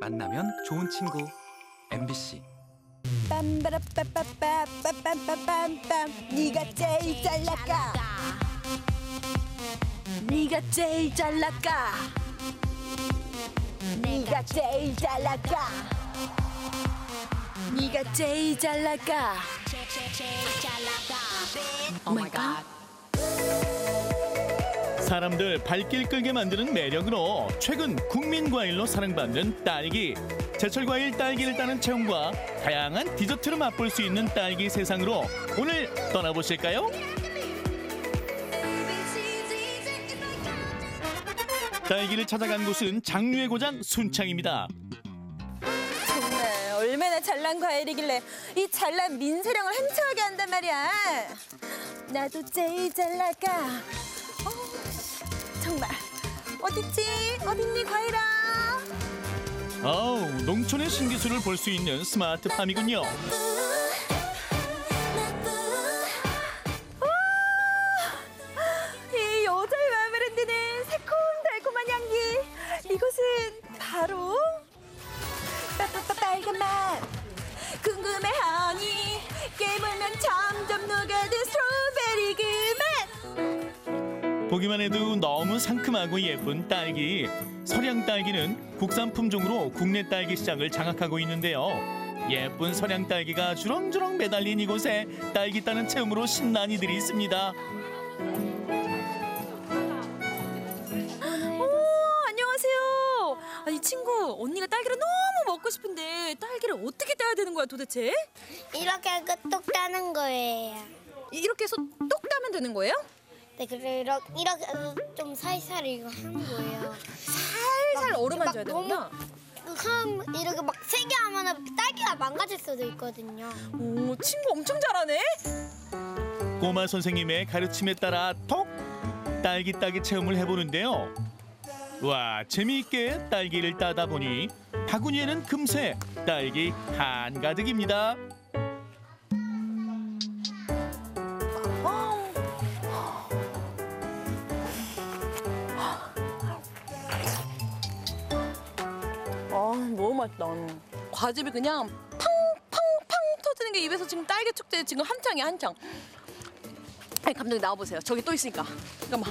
만나면 좋은 친구. MBC 빰바라빠빠빠빠빰빰빰빰. 네가 제일 잘 나가 네가 제일 잘 나가 네가 제일 잘 나가 네가 제일 잘 나가 oh my god 사람들 발길 끌게 만드는 매력으로 최근 국민 과일로 사랑받는 딸기. 제철 과일 딸기를 따는 체험과 다양한 디저트를 맛볼 수 있는 딸기 세상으로 오늘 떠나보실까요? 딸기를 찾아간 곳은 장류의 고장 순창입니다. 정말 얼마나 잘난 과일이길래 이 잘난 민세령을 행차하게 한단 말이야. 나도 제일 잘 나가. 어, 정말 어딨지? 어딨니 과일아? 아우, 농촌의 신기술을 볼 수 있는 스마트팜이군요. 이 여자의 마음을 흔드는 새콤달콤한 향기. 이곳은 바로 빠빠빠 빨간 맛. 궁금해 하니 깨물면 점점 녹아든 스트로베리 그 맛. 보기만 해도 너무 상큼하고 예쁜 딸기. 서량 딸기는 국산 품종으로 국내 딸기 시장을 장악하고 있는데요. 예쁜 서량 딸기가 주렁주렁 매달린 이곳에 딸기 따는 체험으로 신난 이들이 있습니다. 오, 안녕하세요. 아니 친구, 언니가 딸기를 너무 먹고 싶은데 딸기를 어떻게 따야 되는 거야 도대체? 이렇게 하고 똑 따는 거예요. 이렇게 해서 똑 따면 되는 거예요? 네, 그리고 이렇게, 이렇게 해서 좀 살살 이거 하는 거예요. 살살 어루만 막 줘야 너무- 되는구나. 한 이렇게 막 세게 하면 딸기가 망가질 수도 있거든요. 오, 친구 엄청 잘하네. 꼬마 선생님의 가르침에 따라 톡 딸기 따기 체험을 해보는데요. 와 재미있게 딸기를 따다 보니 바구니에는 금세 딸기 한가득입니다. 너무 맛있다. 과즙이 그냥 팡팡팡 터지는 게 입에서 지금 딸기 축제 지금 한창이야 한창. 아니 감독님 나와 보세요. 저기 또 있으니까. 잠깐만.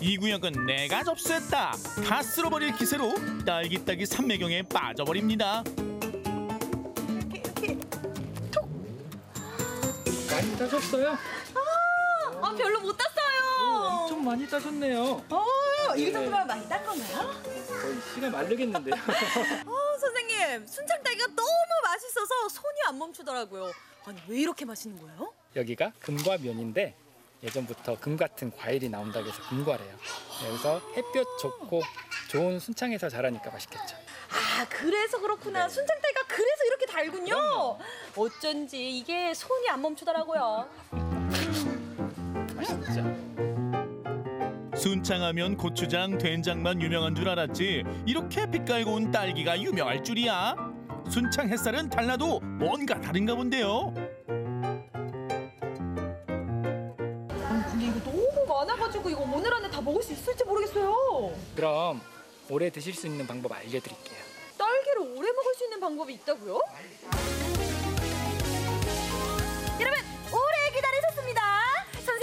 이 구역은 내가 접수했다. 다 쓸어버릴 기세로 딸기 따기 삼매경에 빠져버립니다. 많이 따셨어요? 아 별로 못 땄어요. 엄청 많이 따셨네요. 어, 이 정도면 많이 딴 건가요? 거의 씨가 마르겠는데요. 어, 선생님 순창 딸기가 너무 맛있어서 손이 안 멈추더라고요. 아니 왜 이렇게 맛있는 거예요? 여기가 금과 면인데 예전부터 금 같은 과일이 나온다고 해서 금과래요. 그래서 햇볕 좋고 좋은 순창에서 자라니까 맛있겠죠. 아 그래서 그렇구나. 순창 딸기가 그래서 이렇게 달군요. 어쩐지 이게 손이 안 멈추더라고요. 맛있죠. 순창하면 고추장, 된장만 유명한 줄 알았지. 이렇게 빛깔고 온 딸기가 유명할 줄이야. 순창 햇살은 달라도 뭔가 다른가 본데요. 아니 근데 이거 너무 많아가지고 이거 오늘 안에 다 먹을 수 있을지 모르겠어요. 그럼 오래 드실 수 있는 방법 알려드릴게요. 딸기를 오래 먹을 수 있는 방법이 있다고요? 여러분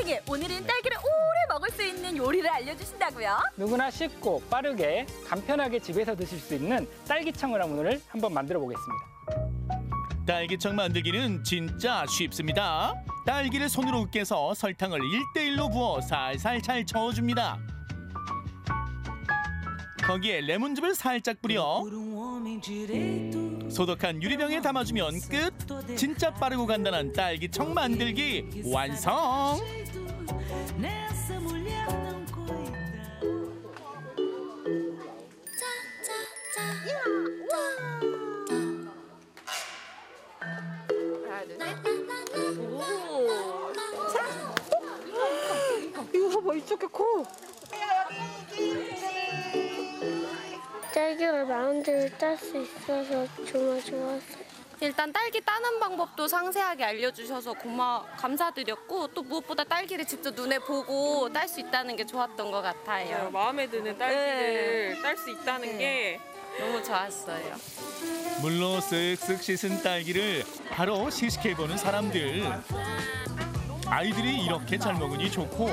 선생님 오늘은 딸기를 오래 먹을 수 있는 요리를 알려주신다고요? 누구나 쉽고 빠르게 간편하게 집에서 드실 수 있는 딸기청을 오늘 한번 만들어 보겠습니다. 딸기청 만들기는 진짜 쉽습니다. 딸기를 손으로 으깨서 설탕을 1대1로 부어 살살 잘 저어줍니다. 거기에 레몬즙을 살짝 뿌려 소독한 유리병에 담아주면 끝! 진짜 빠르고 간단한 딸기청 만들기 완성! 딸 수 있어서 정말 좋았어요. 일단 딸기 따는 방법도 상세하게 알려주셔서 고마 감사드렸고 또 무엇보다 딸기를 직접 눈에 보고 딸 수 있다는 게 좋았던 것 같아요. 마음에 드는 딸기를 딸 수 있다는 게 너무 좋았어요. 물로 쓱쓱 씻은 딸기를 바로 시식해보는 사람들. 아이들이 이렇게 잘 먹으니 좋고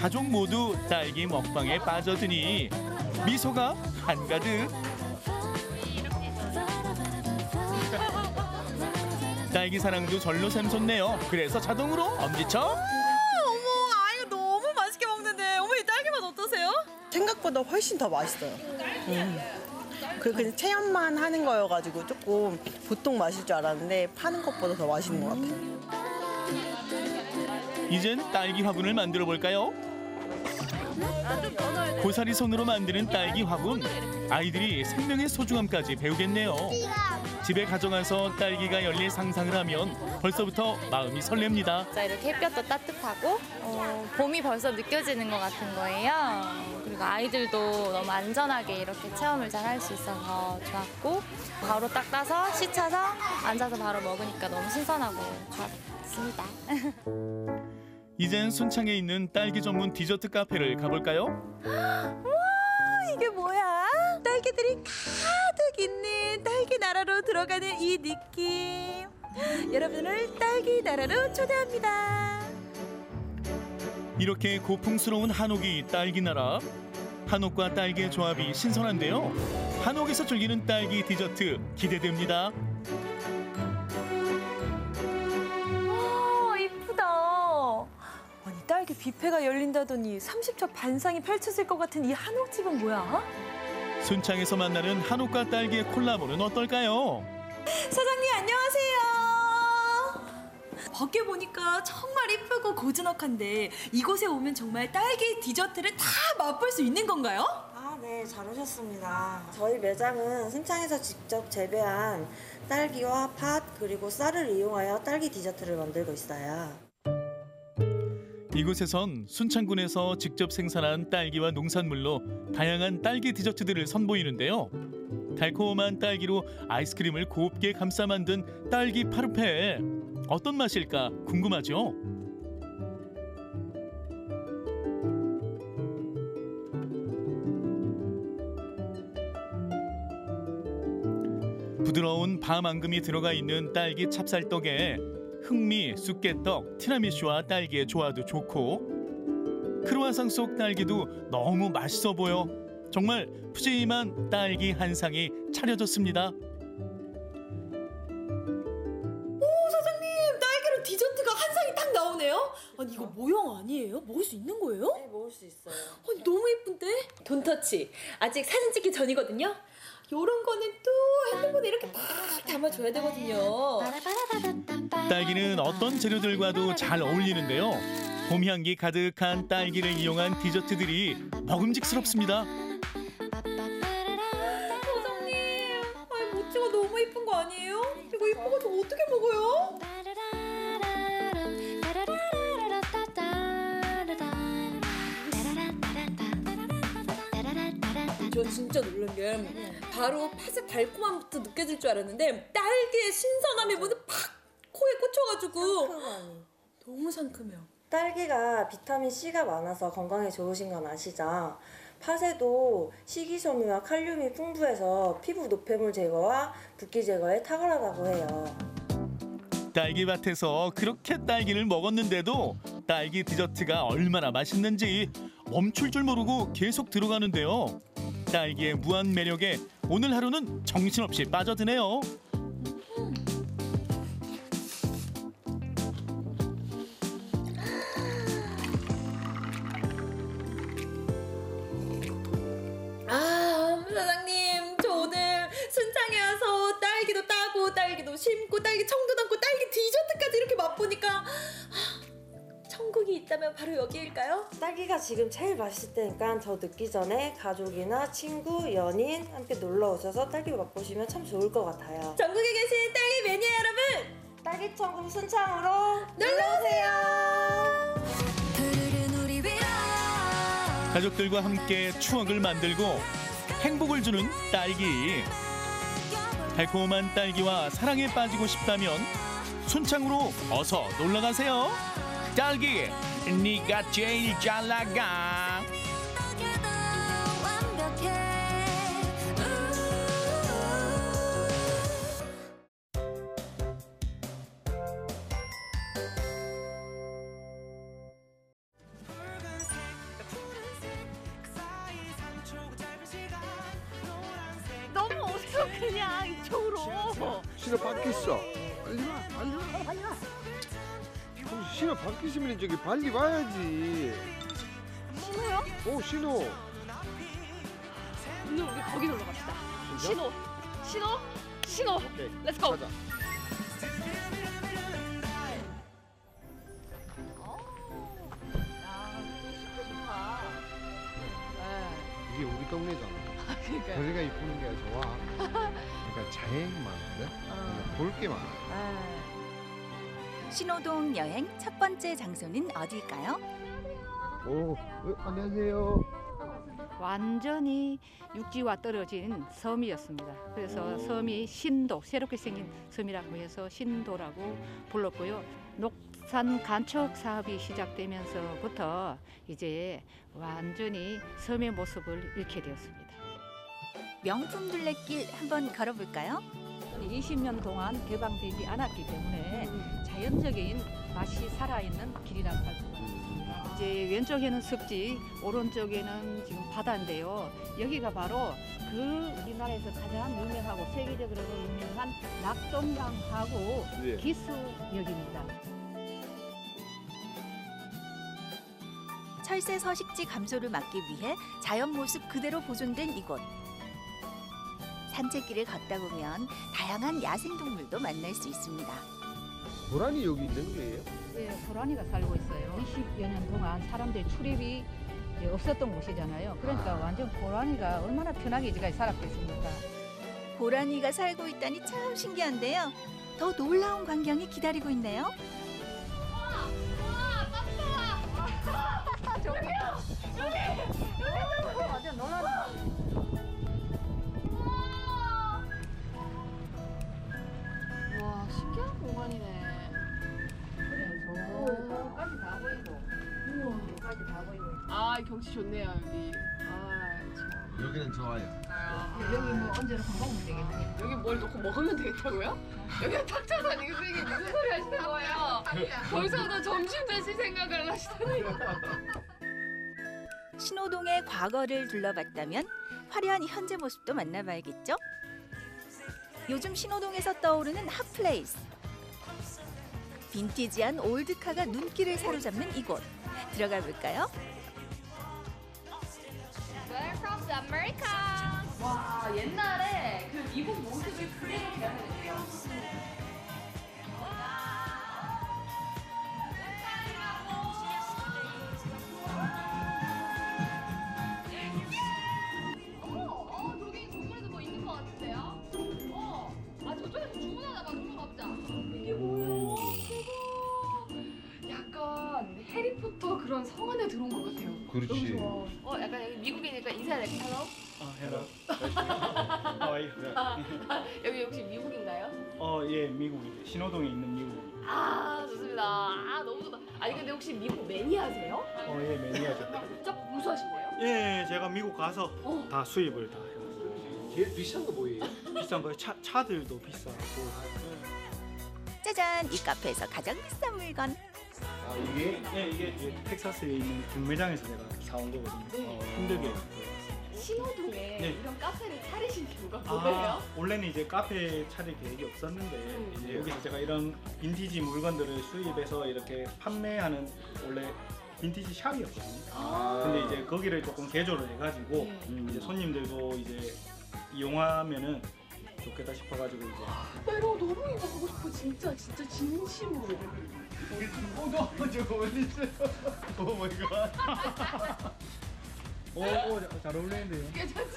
가족 모두 딸기 먹방에 빠져드니 미소가 한가득. 딸기 사랑도 절로 샘솟네요. 그래서 자동으로 엄지척. 어머, 아이가 너무 맛있게 먹는데 어머니 딸기 맛 어떠세요? 생각보다 훨씬 더 맛있어요. 음. 그 그냥 체험만 하는 거여가지고 조금 보통 맛일 줄 알았는데 파는 것보다 더 맛있는 것 같아요. 이젠 딸기 화분을 만들어 볼까요? 고사리 손으로 만드는 딸기 화분. 아이들이 생명의 소중함까지 배우겠네요. 집에 가져가서 딸기가 열릴 상상을 하면 벌써부터 마음이 설렙니다. 진짜 이렇게 햇볕도 따뜻하고 어, 봄이 벌써 느껴지는 것 같은 거예요. 그리고 아이들도 너무 안전하게 이렇게 체험을 잘 할 수 있어서 좋았고 바로 딱 따서 씻어서 앉아서 바로 먹으니까 너무 신선하고 좋았습니다. 이젠 순창에 있는 딸기 전문 디저트 카페를 가볼까요? 이게 뭐야? 딸기들이 가득 있는 딸기 나라로 들어가는 이 느낌. 여러분을 딸기 나라로 초대합니다. 이렇게 고풍스러운 한옥이 딸기 나라. 한옥과 딸기의 조합이 신선한데요. 한옥에서 즐기는 딸기 디저트 기대됩니다. 와 이쁘다. 아니 딸기 뷔페가 열린다더니 30초 반상이 펼쳐질 것 같은 이 한옥집은 뭐야? 순창에서 만나는 한옥과 딸기의 콜라보는 어떨까요? 사장님 안녕하세요. 밖에 보니까 정말 이쁘고 고즈넉한데 이곳에 오면 정말 딸기 디저트를 다 맛볼 수 있는 건가요? 아, 네, 잘 오셨습니다. 저희 매장은 순창에서 직접 재배한 딸기와 팥 그리고 쌀을 이용하여 딸기 디저트를 만들고 있어요. 이곳에선 순창군에서 직접 생산한 딸기와 농산물로 다양한 딸기 디저트들을 선보이는데요. 달콤한 딸기로 아이스크림을 곱게 감싸 만든 딸기 파르페 어떤 맛일까 궁금하죠? 부드러운 밤 앙금이 들어가 있는 딸기 찹쌀떡에 흑미, 쑥개떡, 티라미슈와 딸기의 조화도 좋고 크루아상 속 딸기도 너무 맛있어 보여 정말 푸짐한 딸기 한 상이 차려졌습니다. 사장님 딸기로 디저트가 한 상이 딱 나오네요. 아니 이거 모형 아니에요? 먹을 수 있는 거예요? 네, 먹을 수 있어요. 아니 너무 예쁜데? 돈터치 아직 사진 찍기 전이거든요. 요런 거는 또 핸드폰에 이렇게 막 담아줘야 되거든요. 딸기는 어떤 재료들과도 잘 어울리는데요. 봄 향기 가득한 딸기를 이용한 디저트들이 먹음직스럽습니다. 사장님, 아니 모찌가 너무 예쁜 거 아니에요? 이거 예뻐가지고 어떻게 먹어요? 저 진짜 놀란 게 바로 팥의 달콤함부터 느껴질 줄 알았는데 딸기의 신선함이 모두 팍 코에 꽂혀가지고 상큼하니. 너무 상큼해요. 딸기가 비타민 C가 많아서 건강에 좋으신 건 아시죠? 팥에도 식이섬유와 칼륨이 풍부해서 피부 노폐물 제거와 붓기 제거에 탁월하다고 해요. 딸기밭에서 그렇게 딸기를 먹었는데도 딸기 디저트가 얼마나 맛있는지 멈출 줄 모르고 계속 들어가는데요. 딸기의 무한 매력에 오늘 하루는 정신없이 빠져드네요. 있다면 바로 여기일까요? 딸기가 지금 제일 맛있을 때니까 더 늦기 전에 가족이나 친구, 연인 함께 놀러 오셔서 딸기 맛보시면 참 좋을 것 같아요. 전국에 계신 딸기 매니아 여러분 딸기 천국 순창으로 놀러 오세요. 가족들과 함께 추억을 만들고 행복을 주는 딸기. 달콤한 딸기와 사랑에 빠지고 싶다면 순창으로 어서 놀러 가세요. 딸기, 네가 제 저기 빨리 와야지. 신호요? 오, 신호. 오늘 우리 거기 놀러 갑시다. 신호, 신호, 신호. 오케이. Let's go. 가자. 이게 우리 동네잖아. 그러니까요. 거리가 이쁘는 게 좋아. 그러니까 자연이 많은데 볼게 많아. 신호동 여행 첫 번째 장소는 어딜까요? 오, 어, 안녕하세요. 완전히 육지와 떨어진 섬이었습니다. 그래서 섬이 신도, 새롭게 생긴 섬이라고 해서 신도라고 불렀고요. 녹산 간척 사업이 시작되면서부터 이제 완전히 섬의 모습을 잃게 되었습니다. 명품 둘레길 한번 걸어볼까요? 20년 동안 개방되지 않았기 때문에 자연적인 맛이 살아있는 길이라고 할 수가 있습니다. 이제 왼쪽에는 습지, 오른쪽에는 지금 바다인데요. 여기가 바로 그 우리나라에서 가장 유명하고 세계적으로 유명한 낙동강하고 예. 기수역입니다. 철새 서식지 감소를 막기 위해 자연 모습 그대로 보존된 이곳. 산책길을 걷다 보면 다양한 야생동물도 만날 수 있습니다. 고라니 여기 있는 거예요? 예, 고라니가 살고 있어요. 20여 년 동안 사람들의 출입이 이제 없었던 곳이잖아요. 그러니까 완전 고라니가 얼마나 편하게 이제까지 살았겠습니까? 고라니가 살고 있다니 참 신기한데요. 더 놀라운 광경이 기다리고 있네요. 완전 놀라다. 저까지 다 보이고. 아 경치 좋네요 여기. 아 참. 여기는 좋아요. 여기 뭐 언제나 한번 되겠네. 여기 뭘 넣고 먹으면 되겠다고요? 탁자산 이거 이게 무슨 소리 하시는 거예요? 벌써부터 점심 드실 생각을 하시다니. 신호동의 과거를 둘러봤다면 화려한 현재 모습도 만나봐야겠죠? 요즘 신호동에서 떠오르는 hot place. 빈티지한 old car가 눈길을 사로잡는 이곳. 들어가 볼까요? Welcome to America. 와 옛날에 그 미국 모습을 그대로 재현했 그런 성 안에 들어온 것 같아요. 그렇지. 너무 좋아. 어, 약간 미국이니까 인사해야 될까? Hello? 아, hello. How are you? 여기 혹시 미국인가요? 어, 예, 미국이죠. 신호동에 있는 미국. 아, 좋습니다. 아, 너무 좋다. 아니, 근데 혹시 미국 매니아세요? 어, 예, 매니아죠. 진짜 공수하신 거예요? 예, 제가 미국 가서 다 수입을 다 해요. 제일 비싼 거 뭐예요? 비싼 거 차, 차들도 비싸고. 짜잔! 이 카페에서 가장 비싼 물건. 아, 이게? 예, 이게 텍사스에 있는 군매장에서 제가 사온 거거든요. 힘들게. 신호동에 네. 이런 카페를 차리신 이유가 아, 뭐예요? 원래는 이제 카페 차릴 계획이 없었는데 이제 여기서 제가 이런 빈티지 물건들을 수입해서 이렇게 판매하는 원래 빈티지 샵이었거든요. 아. 근데 이제 거기를 조금 개조를 해가지고 음. 이제 손님들도 이제 이용하면은 좋겠다 싶어가지고 이제 나 이런 거 너무 이거 보고 싶어. 진짜, 진짜 진심으로. 어, 너 저거 어디 있어요? Oh my god. 오, 오, 잘 어울리는데요. 괜찮지?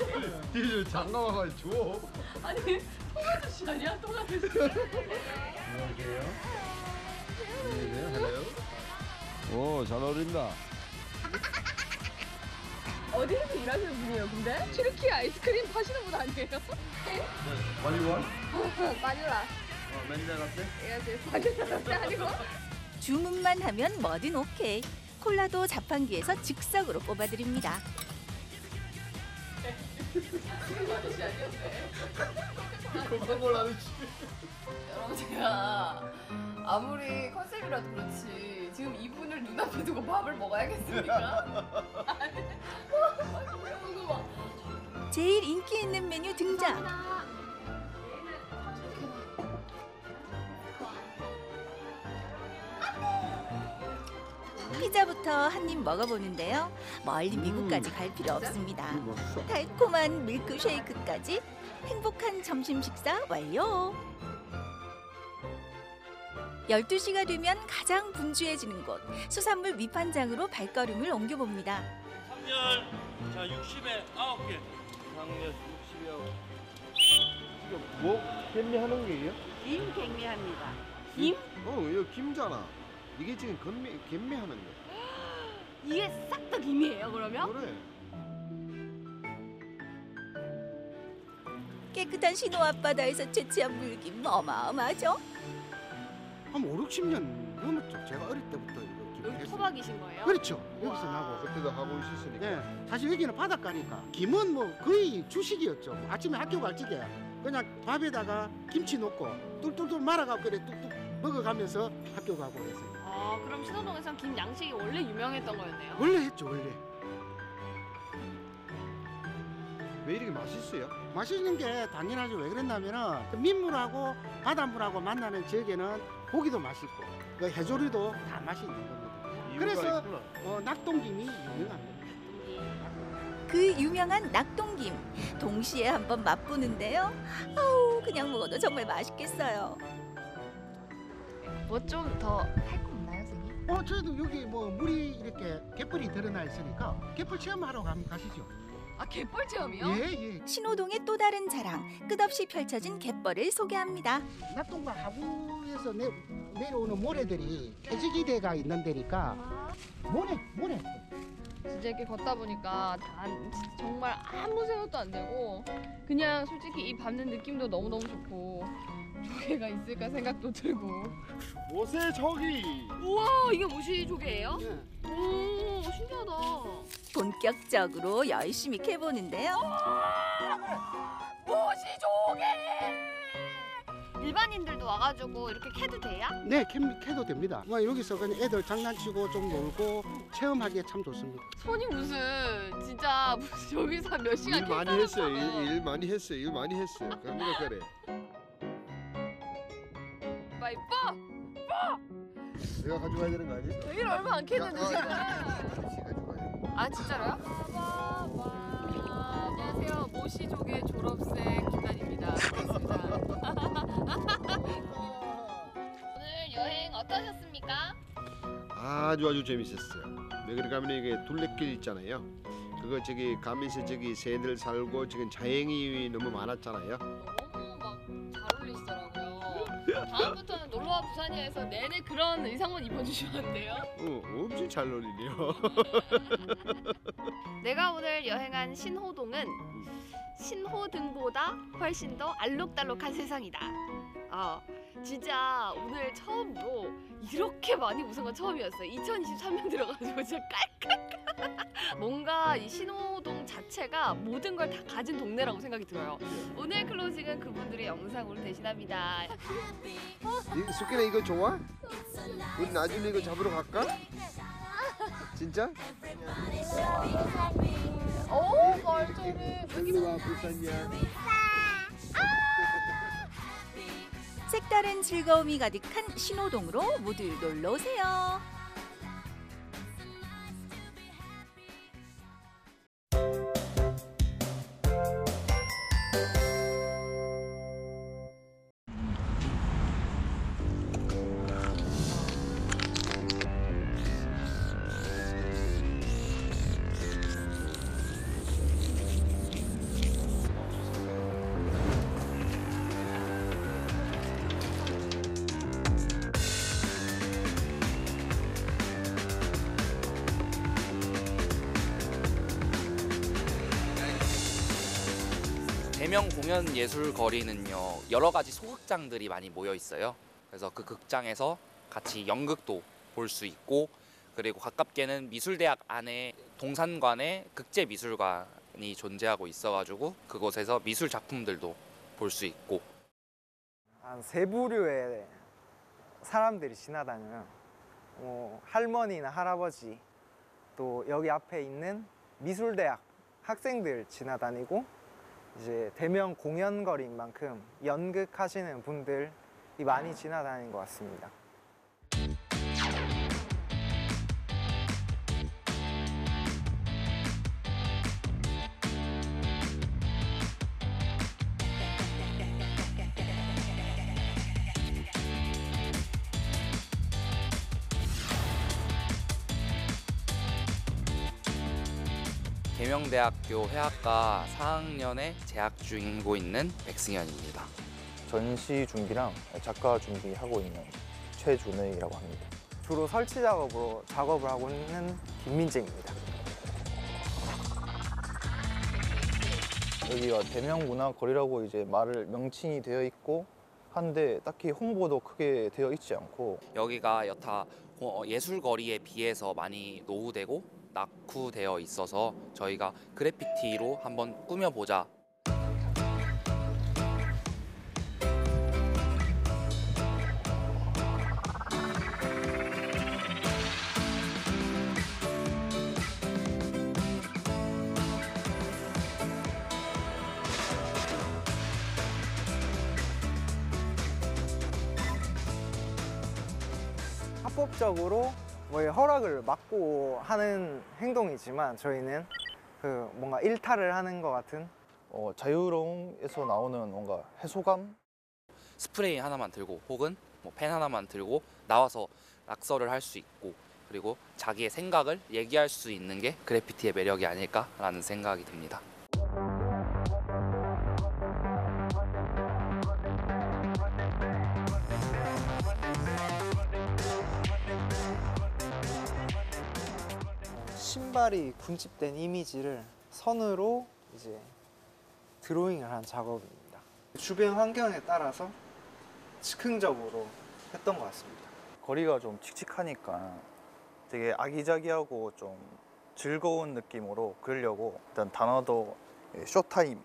뒤에 장갑 와가지고 줘. 아니, 통아저씨 아니야? 통아저씨. 안녕하세요. 안녕하세요. 오, 잘 어울린다. 어디에서 일하시는 분이에요 근데? 튀르키 아이스크림 파시는 분 아니에요? 말리원? 마닐라. 어, 맨날 같아? 예, 마닐라 아니고? 주문만 하면 뭐든 오케이. 콜라도 자판기에서 즉석으로 뽑아드립니다. 코카콜라. 여러분 제가 아무리 컨셉이라도 그렇지 지금 이분을 눈앞에 두고 밥을 먹어야겠습니까? 아니, 왜 궁금하? 제일 인기 있는 메뉴 등장. 피자부터 한 입 먹어보는데요. 멀리 미국까지 갈 필요 없습니다. 달콤한 밀크 쉐이크까지 행복한 점심 식사 완료. 12시가 되면 가장 분주해지는 곳 수산물 밑판장으로 발걸음을 옮겨봅니다. 3열 자 60에 9개 3열 60에 9개 이거 뭐 갱미하는 게예요? 김 갱미합니다. 김? 어, 이거 김잖아. 이게 지금 건미 갱미하는 거. 이게 싹 다 김이에요 그러면? 그래. 깨끗한 신호 앞바다에서 채취한 물김 어마어마하죠? 한 5, 60년 넘었죠. 제가 어릴 때부터 이거 김을 여기 했어요. 토박이신 거예요? 그렇죠. 여기서 나고. 그때도 하고 있었으니까. 예, 사실 여기는 바닷가니까 김은 뭐 거의 주식이었죠. 아침에 학교 갈 적에 그냥 밥에다가 김치 넣고 뚝뚝뚝 말아갖고 그래 뚝뚝 먹어가면서 학교 가고 그랬어요. 아 그럼 신호동에선 김 양식이 원래 유명했던 거였네요? 원래 했죠, 원래. 왜 이렇게 맛있어요? 맛있는 게 당연하죠. 왜 그랬냐면은 그 민물하고 바닷물하고 만나는 지역에는 고기도 맛있고 그 해조류도 다 맛이 있는 겁니다. 이유가 그래서 있구나. 어, 낙동김이 유명합니다. 그 유명한 낙동김 동시에 한번 맛보는데요. 아우 그냥 먹어도 정말 맛있겠어요. 뭐 좀 더 할? 어, 저희도 여기 뭐 물이 이렇게 갯벌이 드러나 있으니까 갯벌 체험하러 가면 가시죠. 아 갯벌 체험이요? 예, 예. 신호동의 또 다른 자랑 끝없이 펼쳐진 갯벌을 소개합니다. 낙동강 하구에서 내, 내려오는 모래들이 태지기대가 있는 데니까 모래, 모래. 진짜 이렇게 걷다 보니까 단 정말 아무 생각도 안 들고 그냥 솔직히 이 밟는 느낌도 너무너무 좋고 조개가 있을까 생각도 들고 모세 저기. 우와 이게 무시 조개예요? 예. 오 신기하다 본격적으로 열심히 캐보는데요. 무시 조개 일반인들도 와가지고 이렇게 캐도 돼요? 네, 캐, 캐도 됩니다. 뭐 여기서 그냥 애들 장난치고 좀 놀고 체험하기에 참 좋습니다. 손이 무슨 진짜 무슨 여기서 한몇 시간 일 많이 캐 했어요. 일, 일 많이 했어요. 일 많이 했어요. 그러니까 그래. 이뻐 내가 가져가야 되는 거 아니야? 일 얼마 안 캤는데 아, 지금 같이 가져가야 돼. 아 진짜로요? 안녕하세요 모시 조개 졸업생 김단입니다 반갑습니다 오늘 여행 어떠셨습니까? 아주 아주 재밌었어요. 왜 그래 가면 이게 둘레길 있잖아요. 그거 저기 가면서 저기 새들 살고 지금 자연이 너무 많았잖아요. 다음부터는 놀러와 부산이에서 내내 그런 의상만 입어주시면 안 돼요? 어, 엄청 잘 어울리네요. 내가 오늘 여행한 신호동은 신호 등보다 훨씬 더 알록달록한 세상이다. 어, 진짜 오늘 처음으로 이렇게 많이 웃은 건 처음이었어요. 2023년 들어가지고 진짜 깔깔깔. 뭔가 이 신호동 자체가 모든 걸 다 가진 동네라고 생각이 들어요. 오늘 클로징은 그분들의 영상으로 대신합니다. 이 수기나 이거 좋아? 우리 나중에 이거 잡으러 갈까? 진짜? 오, 와 부산이야. 색다른 즐거움이 가득한 신호동으로 모두 놀러 오세요. 대명 공연 예술 거리는요 여러 가지 소극장들이 많이 모여 있어요. 그래서 그 극장에서 같이 연극도 볼 수 있고 그리고 가깝게는 미술대학 안에 동산관에 극제 미술관이 존재하고 있어가지고 그곳에서 미술 작품들도 볼 수 있고 한 세 부류의 사람들이 지나다녀요. 뭐 할머니나 할아버지 또 여기 앞에 있는 미술대학 학생들 지나다니고 이제 대명 공연거리인 만큼 연극 하시는 분들이 많이 지나다니는 것 같습니다. 계명대학교 회학과 4학년에 재학 중이고 있는 백승현입니다. 전시 준비랑 작가 준비하고 있는 최준의라고 합니다. 주로 설치 작업으로 작업을 하고 있는 김민재입니다. 여기가 대명문화거리라고 이제 말을 명칭이 되어 있고 한데 딱히 홍보도 크게 되어 있지 않고 여기가 여타 어, 예술거리에 비해서 많이 노후되고 낙후되어 있어서 저희가 그래피티로 한번 꾸며보자 뭐 허락을 막고 하는 행동이지만 저희는 그 뭔가 일탈을 하는 것 같은 어, 자유로움에서 나오는 뭔가 해소감 스프레이 하나만 들고 혹은 뭐 펜 하나만 들고 나와서 낙서를 할 수 있고 그리고 자기의 생각을 얘기할 수 있는 게 그래피티의 매력이 아닐까라는 생각이 듭니다. 신발이 군집된 이미지를 선으로 이제 드로잉을 한 작업입니다. 주변 환경에 따라서 즉흥적으로 했던 것 같습니다. 거리가 좀 칙칙하니까 되게 아기자기하고 좀 즐거운 느낌으로 그리려고 일단 단어도 쇼타임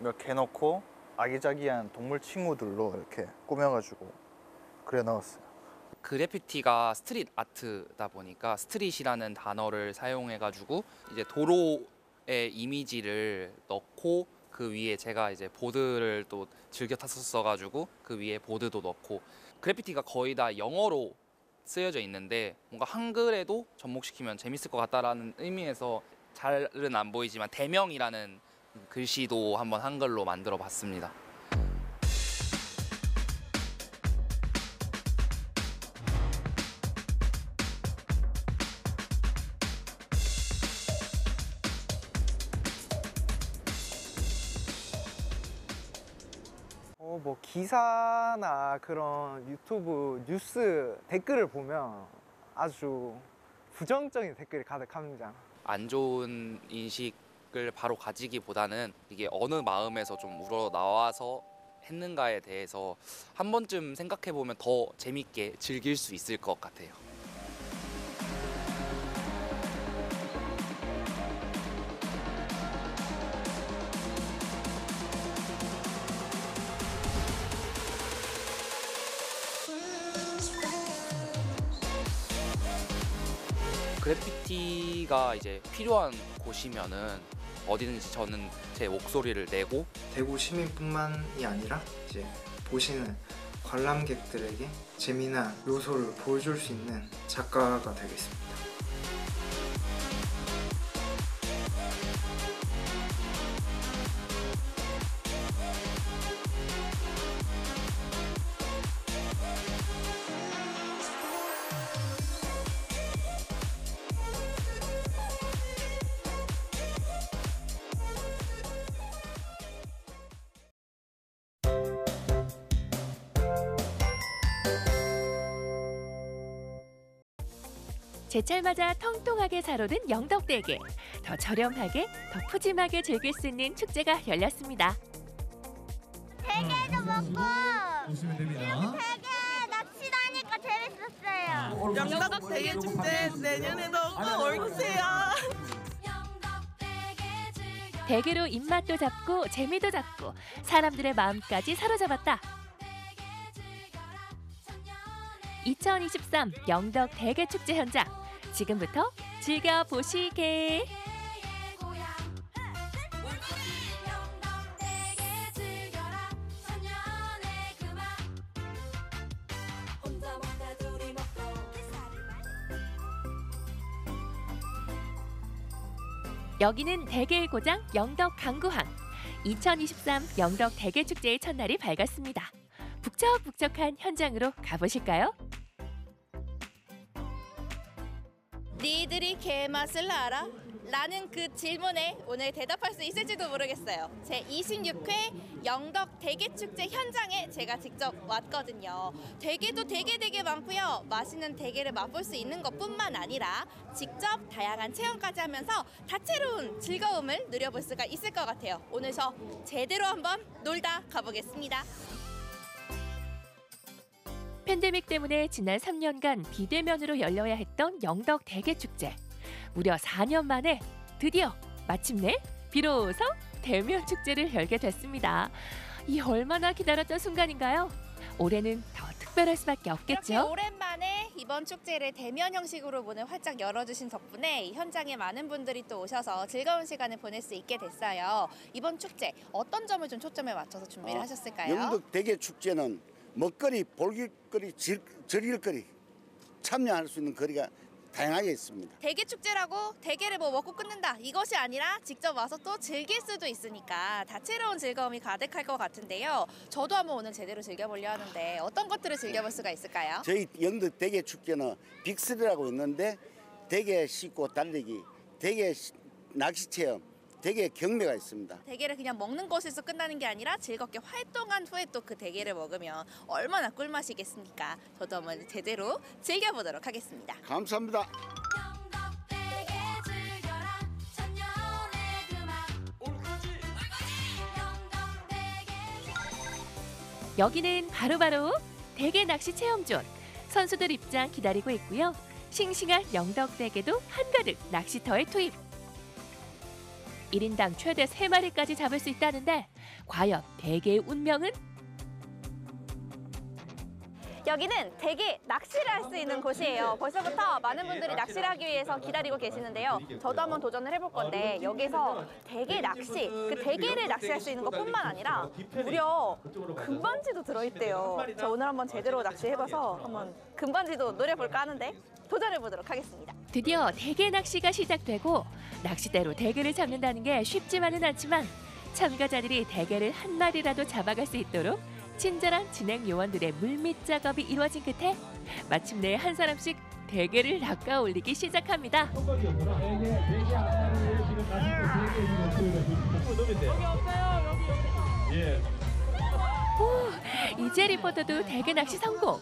이렇게 해놓고 아기자기한 동물 친구들로 이렇게 꾸며가지고 그려 넣었어요. 그래피티가 street art다 보니까 street이라는 단어를 사용해 가지고 이제 도로의 이미지를 넣고 그 위에 제가 이제 보드를 또 즐겨 탔었어 가지고 그 위에 보드도 넣고 그래피티가 거의 다 영어로 쓰여져 있는데 뭔가 한글에도 접목시키면 재밌을 것 같다라는 의미에서 잘은 안 보이지만 대명이라는 글씨도 한번 한글로 만들어 봤습니다. 기사나 그런 유튜브 뉴스 댓글을 보면 아주 부정적인 댓글이 가득합니다. 안 좋은 인식을 바로 가지기보다는 이게 어느 마음에서 좀 우러 나와서 했는가에 대해서 한 번쯤 생각해 보면 더 재밌게 즐길 수 있을 것 같아요. 그래피티가 이제 필요한 곳이면은 어디든지 저는 제 목소리를 내고 대구 시민뿐만이 아니라 이제 보시는 관람객들에게 재미난 요소를 보여줄 수 있는 작가가 되겠습니다. 제철마다 통통하게 살오른 영덕대게 더 저렴하게 더 푸짐하게 즐길 수 있는 축제가 열렸습니다. 대게도 먹고 보시면 됩니다. 대게 낚시 다니까 재밌었어요. 영덕 대게 축제 내년에도 꼭 올주세요. 대게로 입맛도 잡고 재미도 잡고 사람들의 마음까지 사로잡았다. 2023 영덕 대게 축제 현장 지금부터 즐겨 보시게. 여기는 대게의 고장 영덕 강구항. 2023 영덕 대게 축제의 첫날이 밝았습니다. 북적북적한 현장으로 가보실까요? 니들이 게 맛을 알아? 라는 그 질문에 오늘 대답할 수 있을지도 모르겠어요. 제 26회 영덕 대게축제 현장에 제가 직접 왔거든요. 대게도 되게 되게 많고요. 맛있는 대게를 맛볼 수 있는 것뿐만 아니라 직접 다양한 체험까지 하면서 다채로운 즐거움을 누려볼 수가 있을 것 같아요. 오늘 저 제대로 한번 놀다 가보겠습니다. 팬데믹 때문에 지난 3년간 비대면으로 열려야 했던 영덕 대게 축제. 무려 4년 만에 드디어 마침내 비로소 대면 축제를 열게 됐습니다. 이 얼마나 기다렸던 순간인가요? 올해는 더 특별할 수밖에 이렇게 없겠죠. 오랜만에 이번 축제를 대면 형식으로 문을 활짝 열어주신 덕분에 이 현장에 많은 분들이 또 오셔서 즐거운 시간을 보낼 수 있게 됐어요. 이번 축제 어떤 점을 좀 초점에 맞춰서 준비를 어, 하셨을까요? 영덕 대게 축제는 먹거리, 볼길거리, 질- 즐길거리 참여할 수 있는 거리가 다양하게 있습니다. 대게 축제라고 대게를 뭐 먹고 끝낸다 이것이 아니라 직접 와서 또 즐길 수도 있으니까 다채로운 즐거움이 가득할 것 같은데요. 저도 한번 오늘 제대로 즐겨보려 하는데 어떤 것들을 즐겨볼 수가 있을까요? 저희 영덕 대게 축제는 빅스리라고 있는데 대게 싣고 달리기, 대게 시- 낚시 체험, 대게 경매가 있습니다. 대게를 그냥 먹는 것에서 끝나는 게 아니라 즐겁게 활동한 후에 또 그 대게를 먹으면 얼마나 꿀맛이겠습니까? 저도 한번 제대로 즐겨보도록 하겠습니다. 감사합니다. 여기는 바로바로 대게 낚시 체험존. 선수들 입장 기다리고 있고요. 싱싱한 영덕 대게도 한가득 낚시터에 투입. 1인당 최대 3마리까지 잡을 수 있다는데 과연 대게의 운명은? 여기는 대게 낚시를 할 수 있는 곳이에요. 벌써부터 많은 분들이 낚시를 하기 위해서 기다리고 계시는데요. 저도 한번 도전을 해볼 건데 여기서 대게 낚시, 그 대게를 낚시할 수 있는 것뿐만 아니라 무려 금반지도 들어있대요. 저 오늘 한번 제대로 낚시해봐서 한번 금반지도 노려볼까 하는데 도전해보도록 하겠습니다. 드디어 대게 낚시가 시작되고 낚싯대로 대게를 잡는다는 게 쉽지만은 않지만 참가자들이 대게를 한 마리라도 잡아갈 수 있도록 친절한 진행 요원들의 물밑 작업이 이루어진 끝에 마침내 한 사람씩 대게를 낚아 올리기 시작합니다. 오, 이제 리포터도 대게 낚시 성공.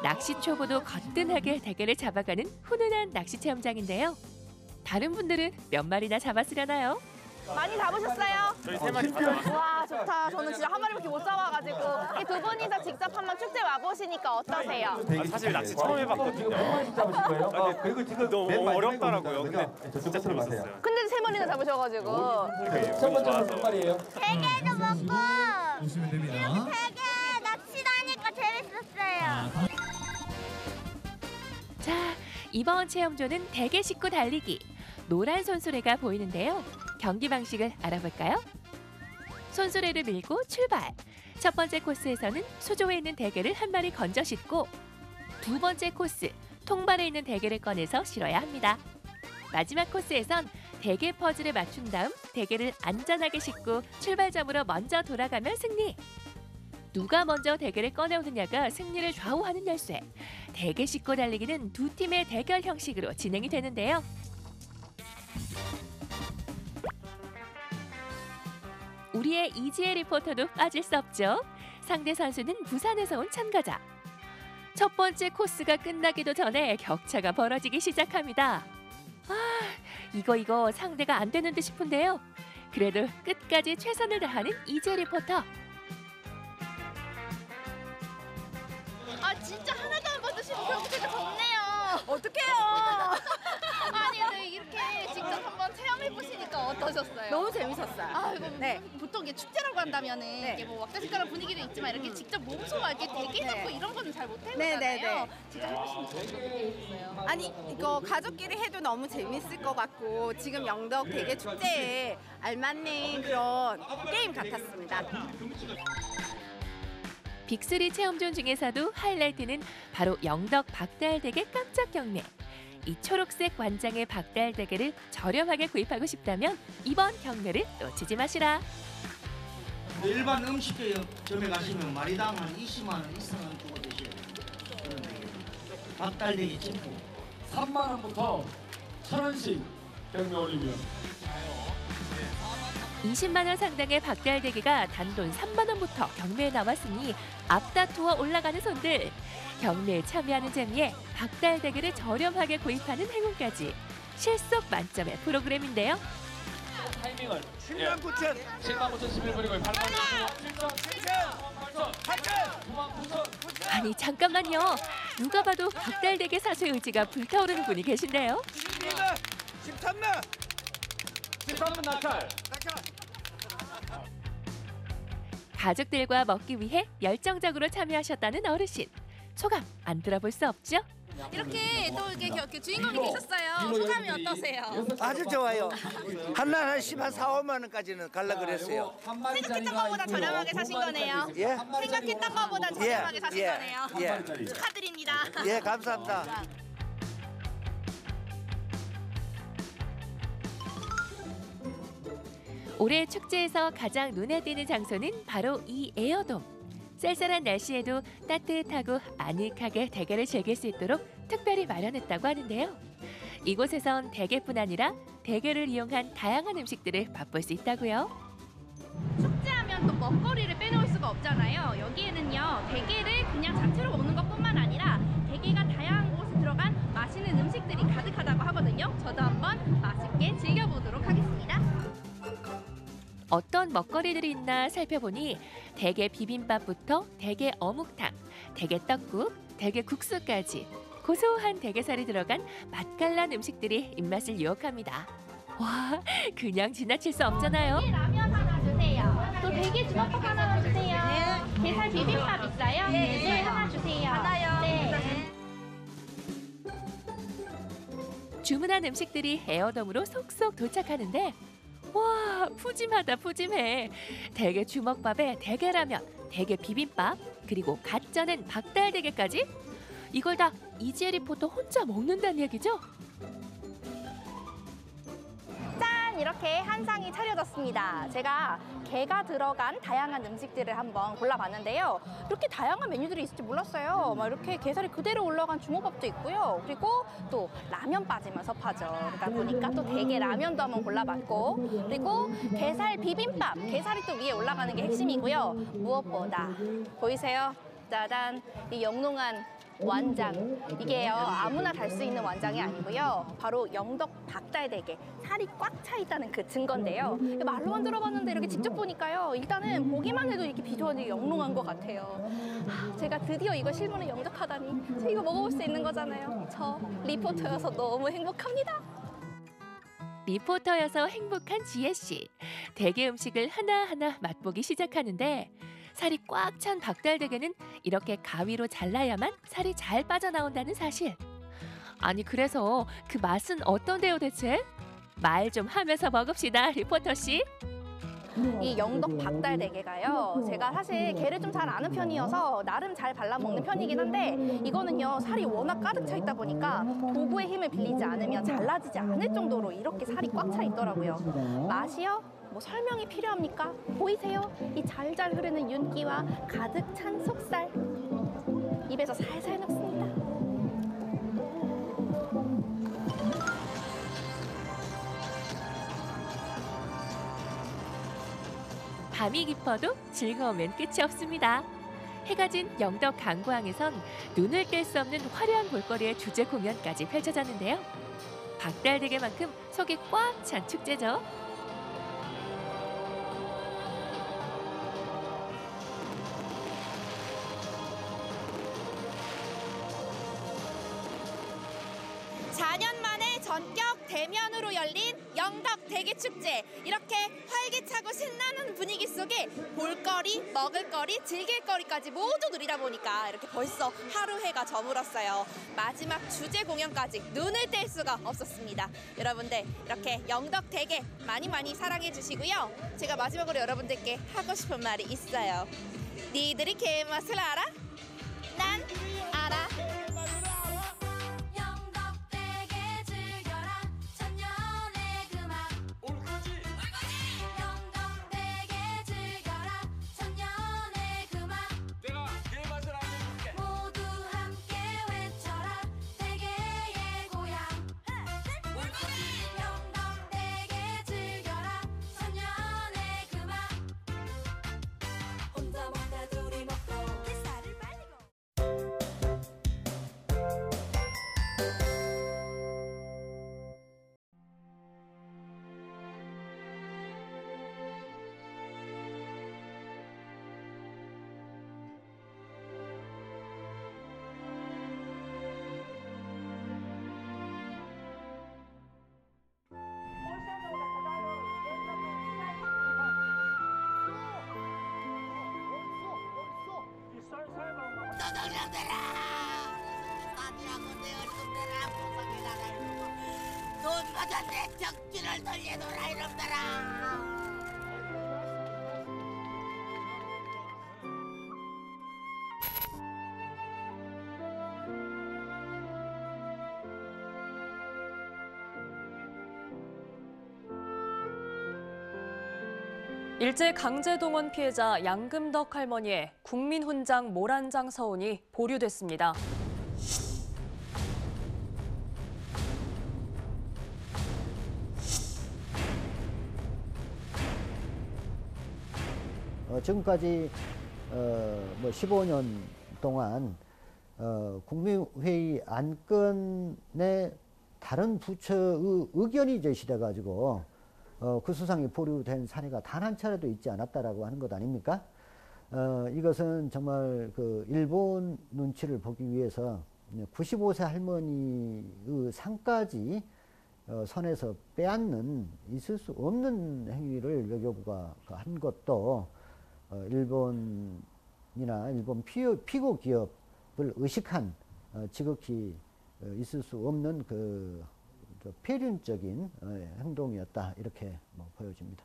낚시 초보도 거뜬하게 대게를 잡아가는 훈훈한 낚시 체험장인데요. 다른 분들은 몇 마리나 잡았으려나요? 많이 잡으셨어요? 저희 세 마리 다 잡았어요. 와 좋다. 저는 진짜 한 마리밖에 못 잡아가지고 이 두 분이서 직접 한번 축제 와보시니까 어떠세요? 아, 사실 낚시 처음 해봤거든요. 아, 근데 그리고 지금 너무 어렵더라고요. 근데 진짜 재밌었어요. 근데 세 마리나 잡으셔가지고 첫 번째 몇 마리예요? 대게도 먹고 보시면 됩니다. 대게 낚시도 하니까 재밌었어요. 자, 이번 체험존은 대게 싣고 달리기. 노란 손수레가 보이는데요. 경기 방식을 알아볼까요? 손수레를 밀고 출발. 첫 번째 코스에서는 수조에 있는 대게를 한 마리 건져 싣고 두 번째 코스, 통발에 있는 대게를 꺼내서 실어야 합니다. 마지막 코스에선 대게 퍼즐에 맞춘 다음 대게를 안전하게 싣고 출발점으로 먼저 돌아가면 승리. 누가 먼저 대게를 꺼내오느냐가 승리를 좌우하는 열쇠. 대게 싣고 달리기는 두 팀의 대결 형식으로 진행이 되는데요. 우리의 이지혜 리포터도 빠질 수 없죠. 상대 선수는 부산에서 온 참가자. 첫 번째 코스가 끝나기도 전에 격차가 벌어지기 시작합니다. 아, 이거 이거 상대가 안 되는 듯 싶은데요. 그래도 끝까지 최선을 다하는 이지혜 리포터. 아 진짜 하나도 안 받으시면 경기가 덥네요. 어떡해요? 어떠셨어요? 너무 재밌었어요. 아 이거 네. 보통 이게 축제라고 한다면은 이게 뭐 왁자지껄한 분위기도 있지만 이렇게 직접 몸소 이렇게 대게 잡고 이런 거는 잘 못 해보잖아요. 네, 네, 네. 직접 해보시니까 어떠셨어요? 아니 이거 가족끼리 해도 너무 재밌을 것 같고 지금 영덕 대게 축제에 알맞는 그런 게임 같았습니다. 빅3 체험존 중에서도 하이라이트는 바로 영덕 박달대게 깜짝 경매. 이 초록색 관장의 박달 대게를 저렴하게 구입하고 싶다면 이번 경매를 놓치지 마시라. 일반 음식점에 가시면 마리당 한 20만 원, 20원 주고 돼요. 그런 대게. 찜고. 3만 원부터 천 원씩 경매 올리면 20만 원 상당의 박달대게가 단돈 3만 원부터 경매에 나왔으니 앞다투어 올라가는 손들. 경매에 참여하는 재미에 박달 대게를 저렴하게 구입하는 행운까지. 실속 만점의 프로그램인데요. 타이밍을 7만 9천. 7만 9천 11분이고 8만. 9천. 7천. 8천. 9만 9천. 아니 잠깐만요. 누가 봐도 박달 대게 사수의 의지가 불타오르는 분이 계신데요. 13만 13만 낙찰 가족들과 먹기 위해 열정적으로 참여하셨다는 어르신. 소감 안 들어볼 수 없죠? 이렇게 또 이렇게 겨- 주인공이 되셨어요. 소감이 어떠세요? 아주 좋아요. 한날 한 10, 한 4, 5만 원까지는 갈라 그랬어요. 생각했던 것보다 저렴하게 사신 거네요. 예? 생각했던 것보다 저렴하게 사신 예, 거네요. 예. 축하드립니다. 예, 감사합니다. 올해 축제에서 가장 눈에 띄는 장소는 바로 이 에어돔. 쌀쌀한 날씨에도 따뜻하고 아늑하게 대게를 즐길 수 있도록 특별히 마련했다고 하는데요. 이곳에선 대게뿐 아니라 대게를 이용한 다양한 음식들을 맛볼 수 있다고요. 축제하면 또 먹거리를 빼놓을 수가 없잖아요. 여기에는요 대게를 그냥 자체로 먹는 것뿐만 아니라 대게가 다양한 곳에 들어간 맛있는 음식들이 가득하다고 하거든요. 저도 한번 맛있게 즐겨보도록 하겠습니다. 어떤 먹거리들이 있나 살펴보니 대게 비빔밥부터 대게 어묵탕, 대게 떡국, 대게 국수까지 고소한 대게살이 들어간 맛깔난 음식들이 입맛을 유혹합니다. 와, 그냥 지나칠 수 없잖아요. 라면 하나 주세요. 또 대게 주먹밥 하나 주세요. 게살 비빔밥 있어요? 네, 하나 주세요. 하나요. 네. 주문한 음식들이 air dome으로 속속 도착하는데 와 푸짐하다 푸짐해 대게 주먹밥에 대게라면 대게 비빔밥 그리고 갓 쪄낸 박달대게까지 이걸 다 이지혜 리포터 혼자 먹는다는 얘기죠? 짠! 이렇게 한 상이 차려졌습니다. 제가 게가 들어간 다양한 음식들을 한번 골라봤는데요. 이렇게 다양한 메뉴들이 있을지 몰랐어요. 막 이렇게 게살이 그대로 올라간 주먹밥도 있고요. 그리고 또 라면 빠지면 섭하죠. 그러다 보니까 또 대게 라면도 한번 골라봤고 그리고 게살 비빔밥, 게살이 또 위에 올라가는 게 핵심이고요. 무엇보다 보이세요? 짜잔! 이 영롱한 완장. 이게요 아무나 달 수 있는 완장이 아니고요. 바로 영덕 박달대게 살이 꽉 차 있다는 그 증거인데요. 말로만 들어봤는데 이렇게 직접 보니까요 일단은 보기만 해도 이렇게 비주얼이 영롱한 것 같아요. 하, 제가 드디어 이거 실물에 영접하다니. 저 이거 먹어볼 수 있는 거잖아요. 저 리포터여서 너무 행복합니다. 리포터여서 행복한 지혜 씨. 대게 음식을 하나하나 맛보기 시작하는데 살이 꽉찬 박달대게는 이렇게 가위로 잘라야만 살이 잘 빠져나온다는 사실. 아니 그래서 그 맛은 어떤데요 대체? 말 좀 하면서 먹읍시다 리포터 씨. 이 영덕 박달대게가요. 제가 사실 게를 좀 잘 아는 편이어서 나름 잘 발라 먹는 편이긴 한데 이거는요 살이 워낙 가득 차 있다 보니까 도구의 힘을 빌리지 않으면 잘라지지 않을 정도로 이렇게 살이 꽉 차 있더라고요. 맛이요? 뭐 설명이 필요합니까? 보이세요? 이 잘잘 흐르는 윤기와 가득 찬 속살 입에서 살살 녹습니다. 밤이 깊어도 즐거우면 끝이 없습니다. 해가 진 영덕 강구항에선 눈을 뗄 수 없는 화려한 볼거리의 주제 공연까지 펼쳐졌는데요. 박달대게만큼 속이 꽉 찬 축제죠. 축제. 이렇게 활기차고 신나는 분위기 속에 볼거리, 먹을거리, 즐길거리까지 모두 누리다 보니까 이렇게 벌써 하루 해가 저물었어요. 마지막 주제 공연까지 눈을 뗄 수가 없었습니다. 여러분들 이렇게 영덕 대게 많이 많이 사랑해 주시고요. 제가 마지막으로 여러분들께 하고 싶은 말이 있어요. 니들이 게맛을 알아? 난 알아 돈 받아 내 적지를 돌려놓으라 이놈들아 일제 강제동원 피해자 양금덕 할머니의 국민훈장 모란장 서원이 보류됐습니다. 어, 지금까지 어, 뭐 15년 동안 어, 국민회의 안건에 다른 부처의 의견이 제시돼 가지고 어, 그 수상이 보류된 사례가 단 한 차례도 있지 않았다라고 하는 것 아닙니까? 어, 이것은 정말 그 일본 눈치를 보기 위해서 95세 할머니의 상까지 어, 선에서 빼앗는 있을 수 없는 행위를 외교부가 한 것도 어, 일본이나 일본 피고, 피고 기업을 의식한 어, 지극히 어, 있을 수 없는 그, 그 폐륜적인 어, 행동이었다 이렇게 뭐 보여집니다.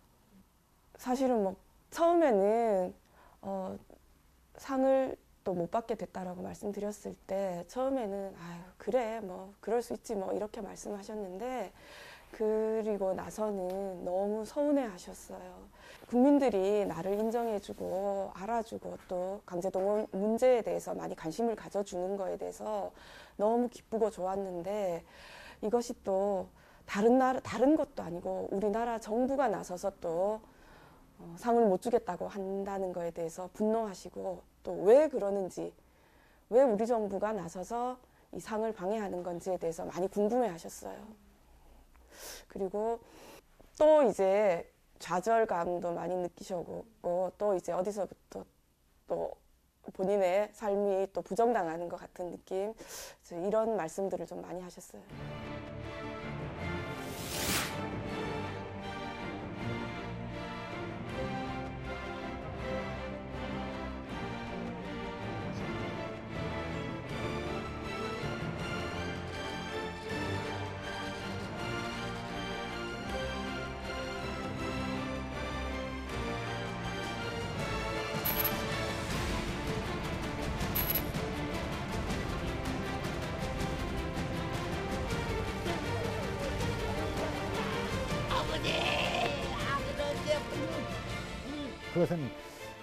사실은 뭐 처음에는 어, 상을 또 못 받게 됐다라고 말씀드렸을 때 처음에는 아유 그래 뭐 그럴 수 있지 뭐 이렇게 말씀하셨는데 그리고 나서는 너무 서운해 하셨어요. 국민들이 나를 인정해주고 알아주고 또 강제동원 문제에 대해서 많이 관심을 가져주는 거에 대해서 너무 기쁘고 좋았는데 이것이 또 다른 나라 다른 것도 아니고 우리나라 정부가 나서서 또 어, 상을 못 주겠다고 한다는 거에 대해서 분노하시고 또 왜 그러는지 왜 우리 정부가 나서서 이 상을 방해하는 건지에 대해서 많이 궁금해 하셨어요. 그리고 또 이제 좌절감도 많이 느끼셨고 또 이제 어디서부터 또 본인의 삶이 또 부정당하는 것 같은 느낌 이런 말씀들을 좀 많이 하셨어요. 그것은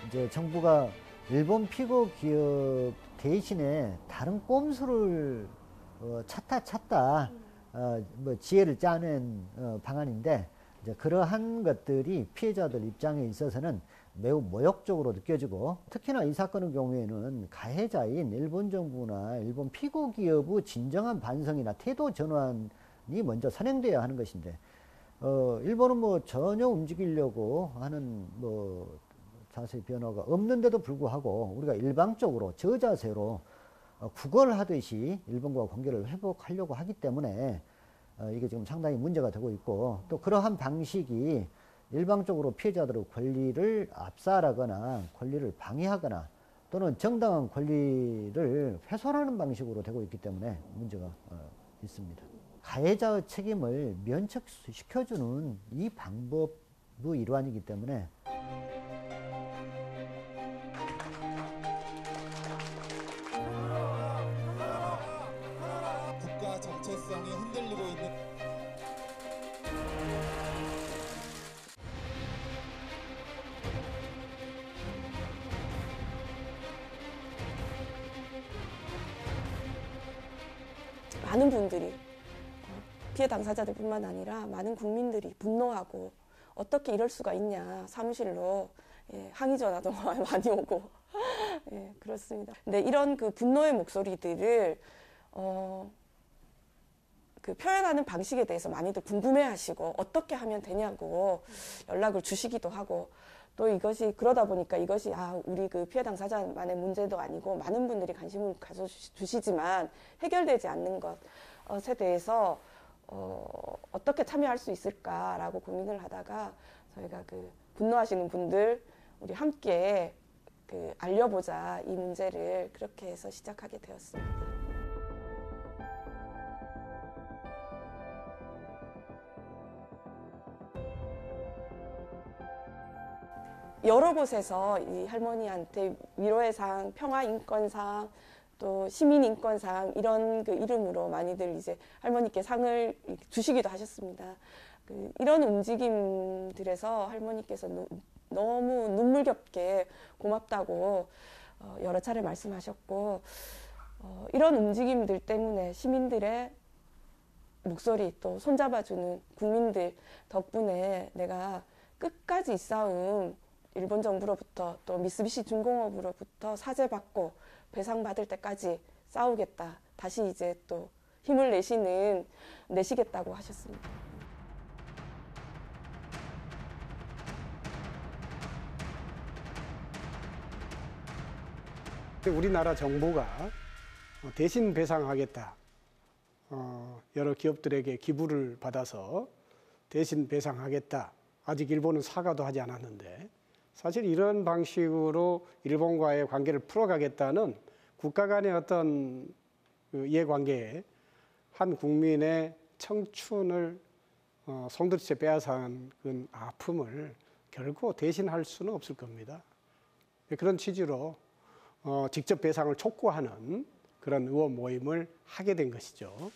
이제 정부가 일본 피고 기업 대신에 다른 꼼수를 어, 찾다 찾다 어, 뭐 지혜를 짜낸 어, 방안인데 이제 그러한 것들이 피해자들 입장에 있어서는 매우 모욕적으로 느껴지고 특히나 이 사건의 경우에는 가해자인 일본 정부나 일본 피고 기업의 진정한 반성이나 태도 전환이 먼저 선행돼야 하는 것인데 어, 일본은 뭐 전혀 움직이려고 하는 뭐 자세 변화가 없는데도 불구하고 우리가 일방적으로 저자세로 어, 구걸하듯이 일본과 관계를 회복하려고 하기 때문에 어, 이게 지금 상당히 문제가 되고 있고 또 그러한 방식이 일방적으로 피해자들의 권리를 압살하거나 권리를 방해하거나 또는 정당한 권리를 훼손하는 방식으로 되고 있기 때문에 문제가 어, 있습니다. 가해자의 책임을 면책시켜주는 이 방법의 일환이기 때문에 국가 정체성이 흔들리고 있는 많은 분들이 어, 피해 당사자들뿐만 아니라 많은 국민들이 분노하고 어떻게 이럴 수가 있냐 사무실로 예, 항의 전화도 많이 오고 예, 그렇습니다. 근데 이런 그 분노의 목소리들을 어, 그 표현하는 방식에 대해서 많이들 궁금해하시고 어떻게 하면 되냐고 연락을 주시기도 하고 또 이것이 그러다 보니까 이것이 아 우리 그 피해 당사자만의 문제도 아니고 많은 분들이 관심을 가져주시지만 해결되지 않는 것에 대해서 어, 어떻게 참여할 수 있을까라고 고민을 하다가 저희가 그 분노하시는 분들 우리 함께 그 알려보자 이 문제를 그렇게 해서 시작하게 되었습니다. 여러 곳에서 이 할머니한테 위로의 상, 평화 인권상, 또 시민 인권상 이런 그 이름으로 많이들 이제 할머니께 상을 주시기도 하셨습니다. 그 이런 움직임들에서 할머니께서 노- 너무 눈물겹게 고맙다고 어, 여러 차례 말씀하셨고 어, 이런 움직임들 때문에 시민들의 목소리 또 손잡아주는 국민들 덕분에 내가 끝까지 이 싸움 일본 정부로부터 또 미쓰비시 중공업으로부터 사죄받고 배상받을 때까지 싸우겠다. 다시 이제 또 힘을 내시는 내시겠다고 하셨습니다. 우리나라 정부가 어, 대신 배상하겠다. 어, 여러 기업들에게 기부를 받아서 대신 배상하겠다. 아직 일본은 사과도 하지 않았는데 사실 이런 방식으로 일본과의 관계를 풀어가겠다는 국가 간의 어떤 그 이해관계에 한 국민의 청춘을 어, 송두리째 빼앗은 그 아픔을 결코 대신할 수는 없을 겁니다. 그런 취지로 어, 직접 배상을 촉구하는 그런 의원 모임을 하게 된 것이죠.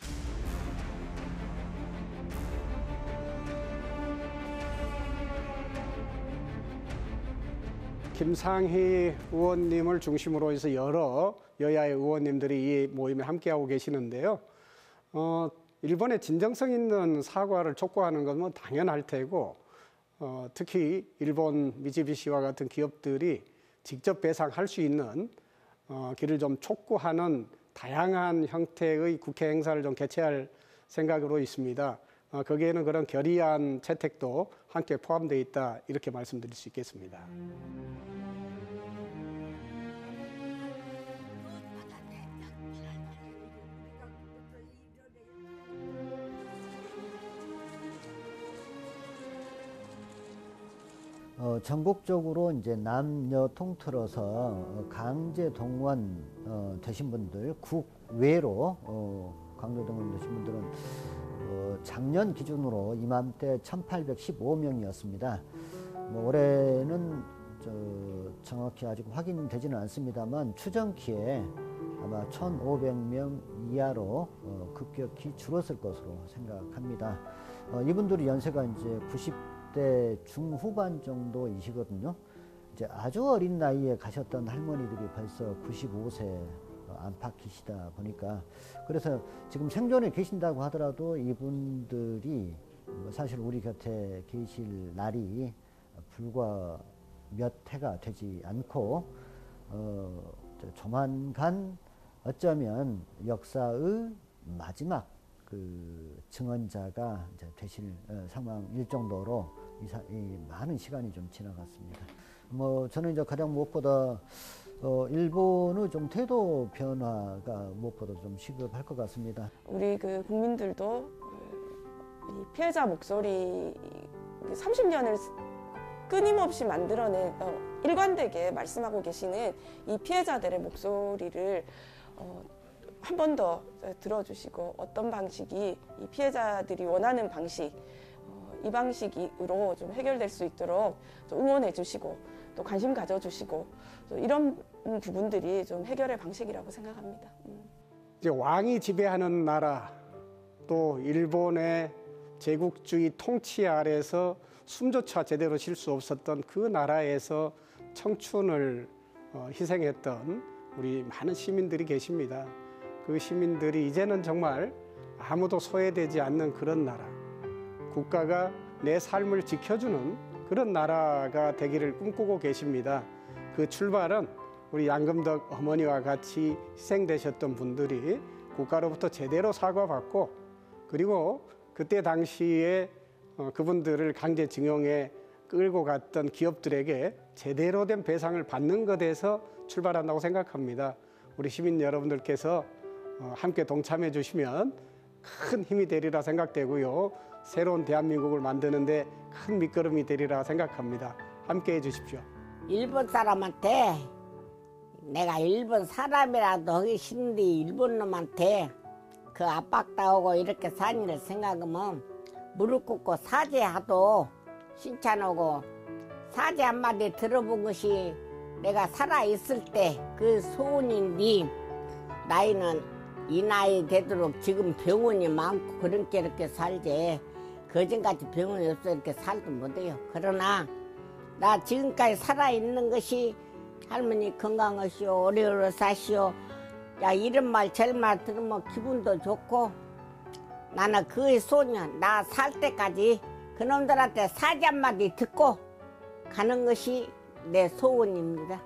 김상희 의원님을 중심으로 해서 여러 여야의 의원님들이 이 모임에 함께하고 계시는데요. 어, 일본의 진정성 있는 사과를 촉구하는 건 뭐 당연할 테고 어, 특히 일본 미쯔비시와 같은 기업들이 직접 배상할 수 있는 어, 길을 좀 촉구하는 다양한 형태의 국회 행사를 좀 개최할 생각으로 있습니다. 어, 거기에는 그런 결의안 채택도 함께 포함되어 있다 이렇게 말씀드릴 수 있겠습니다. 어, 전국적으로 이제 남녀 통틀어서 어, 강제 동원 어, 되신 분들 국외로 어, 강제 동원 되신 분들은 어, 작년 기준으로 이맘때 1,815명이었습니다. 뭐 올해는 저 정확히 아직 확인되지는 않습니다만 추정키에 아마 1,500명 이하로 어, 급격히 줄었을 것으로 생각합니다. 어, 이분들이 연세가 이제 90대 중후반 정도이시거든요. 이제 아주 어린 나이에 가셨던 할머니들이 벌써 95세 안팎이시다 보니까 그래서 지금 생존에 계신다고 하더라도 이분들이 뭐 사실 우리 곁에 계실 날이 불과 몇 해가 되지 않고 어, 저 조만간 어쩌면 역사의 마지막 그 증언자가 이제 되실 어, 상황일 정도로 이 많은 시간이 좀 지나갔습니다. 뭐 저는 이제 가장 무엇보다 어, 일본의 좀 태도 변화가 무엇보다 좀 시급할 것 같습니다. 우리 그 국민들도 이 피해자 목소리 30년을 끊임없이 만들어낸 어, 일관되게 말씀하고 계시는 이 피해자들의 목소리를 어, 한 번 더 들어주시고 어떤 방식이 이 피해자들이 원하는 방식 어, 이 방식으로 좀 해결될 수 있도록 좀 응원해 주시고 또 관심 가져주시고 또 이런 부분들이 좀 해결의 방식이라고 생각합니다. 음. 이제 왕이 지배하는 나라 또 일본의 제국주의 통치 아래서 숨조차 제대로 쉴 수 없었던 그 나라에서 청춘을 어, 희생했던 우리 많은 시민들이 계십니다. 그 시민들이 이제는 정말 아무도 소외되지 않는 그런 나라, 국가가 내 삶을 지켜주는 그런 나라가 되기를 꿈꾸고 계십니다. 그 출발은 우리 양금덕 어머니와 같이 희생되셨던 분들이 국가로부터 제대로 사과받고 그리고 그때 당시에 어, 그분들을 강제징용에 끌고 갔던 기업들에게 제대로 된 배상을 받는 것에서 출발한다고 생각합니다. 우리 시민 여러분들께서 어, 함께 동참해 주시면 큰 힘이 되리라 생각되고요. 새로운 대한민국을 만드는데 큰 밑거름이 되리라 생각합니다. 함께 해 주십시오. 일본 사람한테 내가 일본 사람이라도 하기 싫은데 일본 놈한테 그 압박당하고 이렇게 사니를 생각하면 무릎 꿇고 사죄하도 신찬하고 사죄 한마디 들어본 것이 내가 살아있을 때 그 소원인데 나이는 이 나이 되도록 지금 병원이 많고 그렇게 이렇게 살지 그전까지 병원이 없어 이렇게 살도 못해요. 그러나 나 지금까지 살아있는 것이 할머니 건강하시오 오래오래 사시오 야 이런 말 저런 말 들으면 기분도 좋고 나는 그의 소년 나 살 때까지 그놈들한테 사지 한마디 듣고 가는 것이 내 소원입니다.